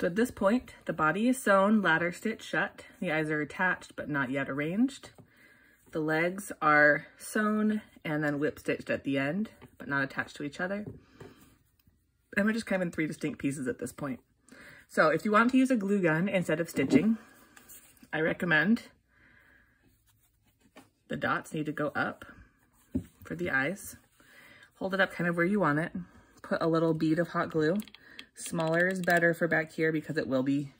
So at this point, the body is sewn, ladder stitch shut. The eyes are attached, but not yet arranged. The legs are sewn and then whip stitched at the end, but not attached to each other. And we're just kind of in three distinct pieces at this point. So if you want to use a glue gun instead of stitching, I recommend the dots need to go up for the eyes. Hold it up kind of where you want it. Put a little bead of hot glue. Smaller is better for back here because it will be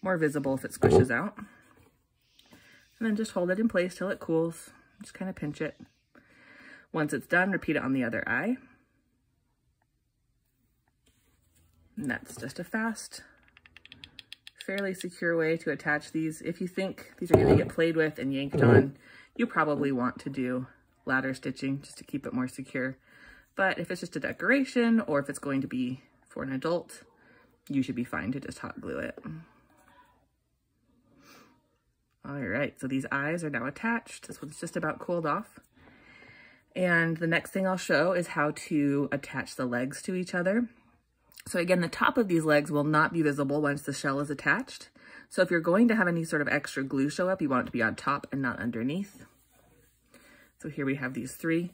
more visible if it squishes mm-hmm. out. And then just hold it in place till it cools. Just kind of pinch it. Once it's done, repeat it on the other eye. And that's just a fast, fairly secure way to attach these. If you think these are going to get played with and yanked mm-hmm. on, you probably want to do ladder stitching just to keep it more secure. But if it's just a decoration or if it's going to be for an adult, you should be fine to just hot glue it. All right, so these eyes are now attached. This one's just about cooled off. And the next thing I'll show is how to attach the legs to each other. So again, the top of these legs will not be visible once the shell is attached. So if you're going to have any sort of extra glue show up, you want it to be on top and not underneath. So here we have these three.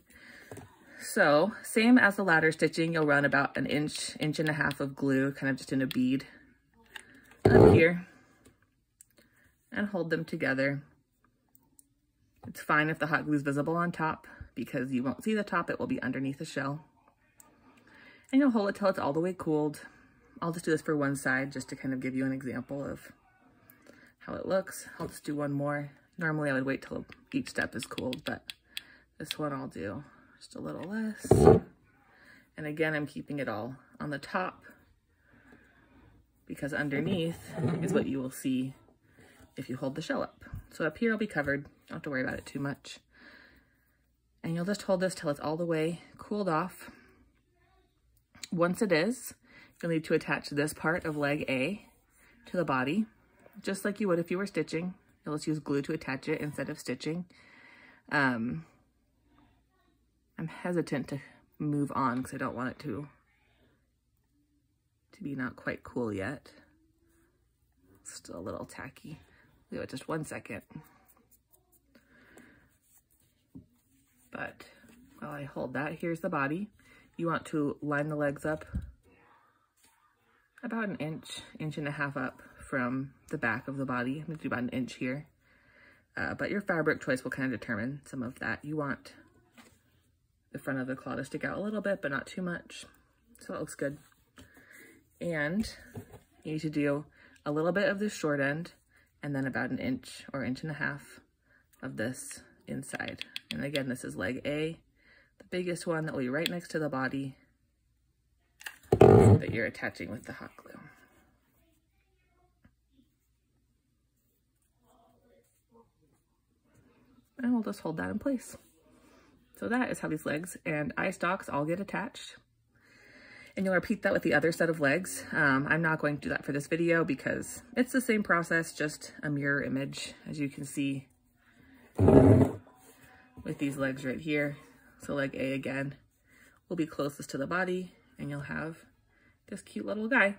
So same as the ladder stitching, you'll run about an inch, inch and a half of glue, kind of just in a bead up here and hold them together. It's fine if the hot glue is visible on top because you won't see the top, it will be underneath the shell. And you'll hold it till it's all the way cooled. I'll just do this for one side just to kind of give you an example of how it looks. I'll just do one more. Normally I would wait till each step is cooled, but this one I'll do just a little less. And again, I'm keeping it all on the top because underneath is what you will see if you hold the shell up. So up here I'll be covered. Don't have to worry about it too much. And you'll just hold this till it's all the way cooled off. Once it is, you'll need to attach this part of leg A to the body, just like you would if you were stitching. You'll just use glue to attach it instead of stitching. Um, I'm hesitant to move on because I don't want it to, to be not quite cool yet. Still a little tacky. Give it just one second. But while I hold that, here's the body. You want to line the legs up about an inch, inch and a half up from the back of the body. I'm gonna do about an inch here. Uh, but your fabric choice will kind of determine some of that. You want the front of the claw to stick out a little bit, but not too much. So it looks good. And you need to do a little bit of the short end and then about an inch or inch and a half of this inside. And again, this is leg A, the biggest one that will be right next to the body that you're attaching with the hot glue. And we'll just hold that in place. So that is how these legs and eye stalks all get attached. And you'll repeat that with the other set of legs. Um, I'm not going to do that for this video because it's the same process, just a mirror image, as you can see with these legs right here. So leg A again will be closest to the body and you'll have this cute little guy.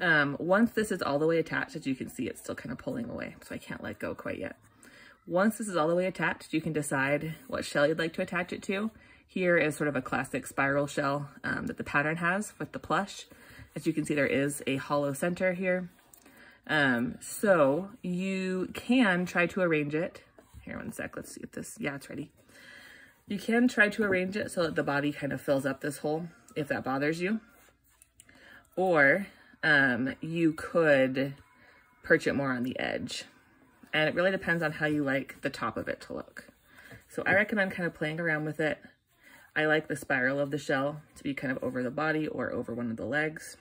Um, once this is all the way attached, as you can see, it's still kind of pulling away, so I can't let go quite yet. Once this is all the way attached, you can decide what shell you'd like to attach it to. Here is sort of a classic spiral shell um, that the pattern has with the plush. As you can see, there is a hollow center here. Um, so you can try to arrange it. Here, one sec, let's see if this, yeah, it's ready. You can try to arrange it so that the body kind of fills up this hole if that bothers you. Or um, you could perch it more on the edge. And it really depends on how you like the top of it to look. So I recommend kind of playing around with it. I like the spiral of the shell to be kind of over the body or over one of the legs.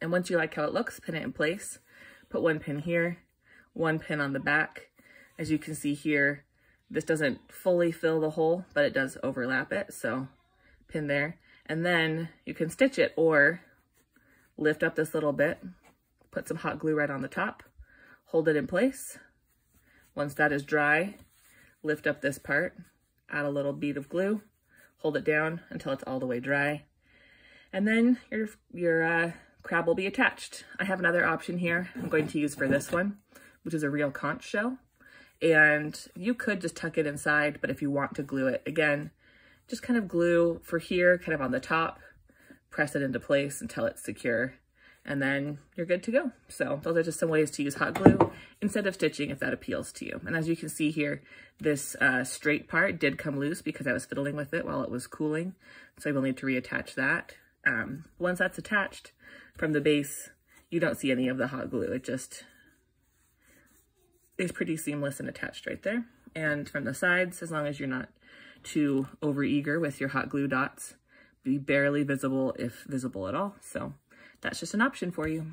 And once you like how it looks, pin it in place. Put one pin here, one pin on the back. As you can see here, this doesn't fully fill the hole, but it does overlap it. So pin there. And then you can stitch it or lift up this little bit, put some hot glue right on the top, hold it in place. Once that is dry, lift up this part, add a little bead of glue, hold it down until it's all the way dry. And then your, your uh, crab will be attached. I have another option here I'm going to use for this one, which is a real conch shell. And you could just tuck it inside, but if you want to glue it, again, just kind of glue for here, kind of on the top, press it into place until it's secure, and then you're good to go. So those are just some ways to use hot glue instead of stitching if that appeals to you. And as you can see here, this uh, straight part did come loose because I was fiddling with it while it was cooling. So I will need to reattach that. Um, once that's attached from the base, you don't see any of the hot glue. It just is pretty seamless and attached right there. And from the sides, as long as you're not too over eager with your hot glue dots, be barely visible if visible at all. So that's just an option for you.